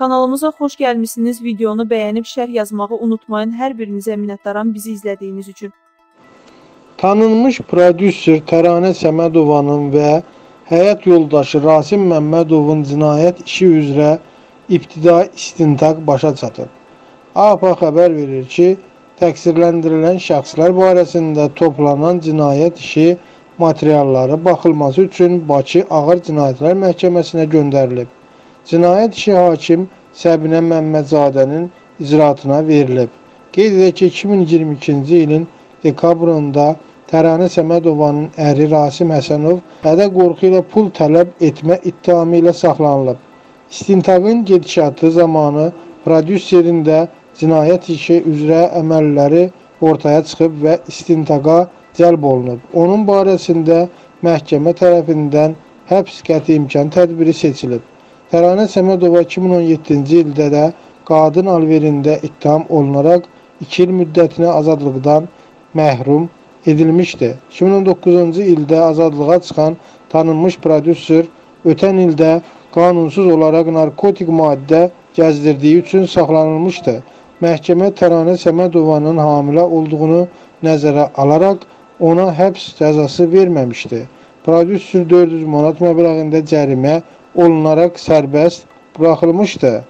Kanalımıza xoş gəlmisiniz. Videonu bəyənib şərh yazmağı unutmayın. Hər birinizə minnətdaram bizi izlədiyiniz üçün. Tanınmış prodüser Təranə Səmədovanın və həyat yoldaşı Rasim Məmmədovun cinayət işi üzrə ibtidai istintaq başa çatıb. APA xəbər verir ki, təqsirləndirilən şəxslər barəsində toplanan cinayət işi materialları baxılması üçün Bakı Ağır Cinayətlər Məhkəməsinə göndərilib. Cinayət işi hakim Səbinə Məmmədzadənin icraatına verilib. Qeyd edək ki, 2022-ci ilin dekabrında Təranə Səmədovanın əri Rasim Həsənov hədə qorxu ilə pul tələb etmə ittihamı ilə saxlanılıb. İstintaqın gedişatı zamanı prodüserin də cinayət işi üzrə əməlləri ortaya çıxıb və istintaqa cəlb olunub. Onun barəsində məhkəmə tərəfindən həbs qəti imkan tədbiri seçilib. Təranə Səmədova 2017-ci ildə də qadın alverində ittiham olunaraq 2 il müddətinə azadlıqdan məhrum edilmişdi. 2019-cu ildə azadlığa çıxan tanınmış prodüser ötən ildə qanunsuz olaraq narkotik maddə gəzdirdiyi üçün saxlanılmışdı. Məhkəmə Təranə Səmədovanın hamilə olduğunu nəzərə alaraq ona həbs cəzası verməmişdi. Prodüser 400 manat məbləğində cərimə olunaraq sərbəst buraxılmışdı.